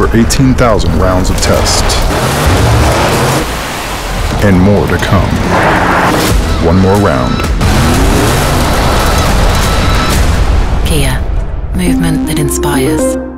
over 18,000 rounds of tests. And more to come. One more round. Kia, movement that inspires.